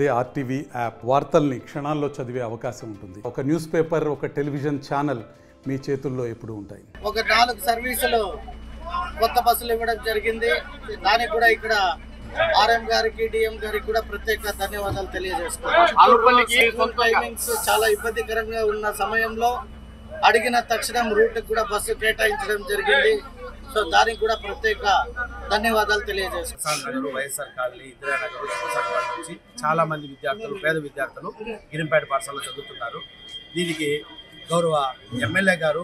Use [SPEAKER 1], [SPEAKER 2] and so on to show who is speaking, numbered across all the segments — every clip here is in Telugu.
[SPEAKER 1] అదే ఆర్టీవీ యాప్ వార్తల్ని క్షణాల్లో చదివే అవకాశం ఉంటుంది. ఒక న్యూస్ పేపర్ ఒక టెలివిజన్ ఛానల్ మీ చేతుల్లో ఎప్పుడూ ఉంటాయి.
[SPEAKER 2] ఒక నాలుగు సర్వీసులు కొత్త బస్సులు ఇవ్వడం జరిగింది. దానికి కూడా ఇక్కడ ఆర్ఎం గారికి డిఎం గారికి కూడా ప్రత్యేక ధన్యవాదాలు తెలియజేస్తున్నాను స్కూల్ టైమింగ్స్ చాలా ఇబ్బందికరంగా ఉన్న సమయంలో అడిగిన తక్షణం రూట్ కూడా బస్సు కేటాయించడం జరిగింది. సో దానికి కూడా ప్రత్యేక ధన్యవాదాలు
[SPEAKER 3] నగర్ వైఎస్ఆర్ కాలనీ ఇందిరానగర్ శంషాబాద్ నుంచి చాలా మంది విద్యార్థులు పేద విద్యార్థులు గిరింపేట పాఠశాలలో చదువుతున్నారు. దీనికి గౌరవ ఎమ్మెల్యే గారు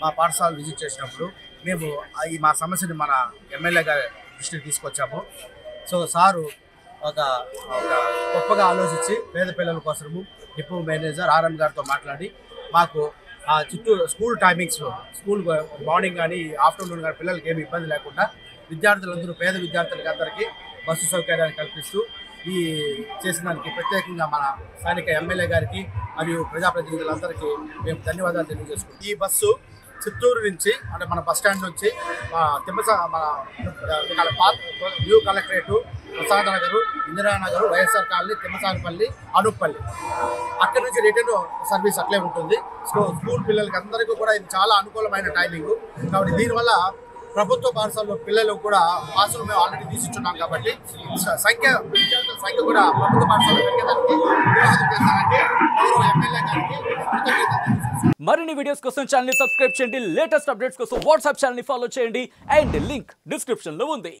[SPEAKER 3] మా పాఠశాల విజిట్ చేసినప్పుడు మేము ఆ- ఈ మా సమస్యని మన ఎమ్మెల్యే గారి దృష్టికి తీసుకొచ్చాము. సో సారు ఒక ఒక గొప్పగా ఆలోచించి పేద పిల్లల కోసము డిపో మేనేజర్ ఆర్ఎం గారితో మాట్లాడి మాకు ఆ Chittoor school timings school morning కానీ ఆఫ్టర్నూన్ కానీ పిల్లలకి ఏమి ఇబ్బంది లేకుండా విద్యార్థులందరూ పేద విద్యార్థులకి అందరికీ బస్సు సౌకర్యాన్ని కల్పిస్తూ ఈ చేసిన దానికి ప్రత్యేకంగా మన స్థానిక ఎమ్మెల్యే గారికి మరియు ప్రజాప్రతినిధులందరికీ మేము ధన్యవాదాలు తెలియజేసుకుంటాం ఈ బస్సు చిత్తూరు నుంచి అంటే మన బస్ స్టాండ్ నుంచి తిమ్మస మన new collectorate Prasad Nagar Indiranagar YSR colony Thimmasanapalli Anuppalli అక్కడి నుంచి రిటర్న్ సర్వీస్ అట్లే ఉంటుంది. సో స్కూల్ పిల్లలకి అందరికీ కూడా ఇది చాలా అనుకూలమైన టైమింగ్ కాబట్టి దీనివల్ల ప్రభుత్వ పాఠశాలలో పిల్లలకు కూడా పాసులు మేము ఆల్రెడీ తీసిచ్చున్నాం కాబట్టి సంఖ్య సంఖ్య కూడా ప్రభుత్వ పాఠశాలలో పెరిగేదానికి దోహదం చేస్తానంటే గౌరవ ఎమ్మెల్యే గారికి
[SPEAKER 4] మరిన్ని వీడియోస్ కోసం ఛానల్ని సబ్స్క్రైబ్ చేయండి. లేటెస్ట్ అప్డేట్స్ కోసం వాట్సాప్ ఛానల్ని ఫాలో చేయండి. అండ్ లింక్ డిస్క్రిప్షన్లో ఉంది.